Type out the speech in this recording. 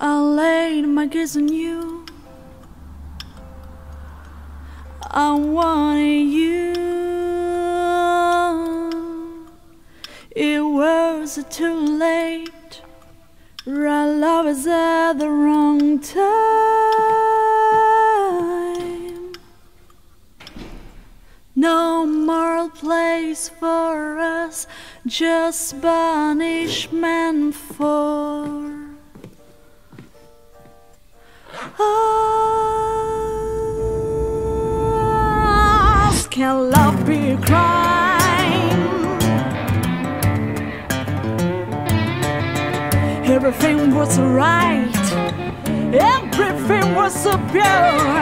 I laid my gaze on you. I wanted you. It was too late. Our love is at the wrong time. No more place for us, just banishment for. Can love be a crime? Everything was right, everything was so pure.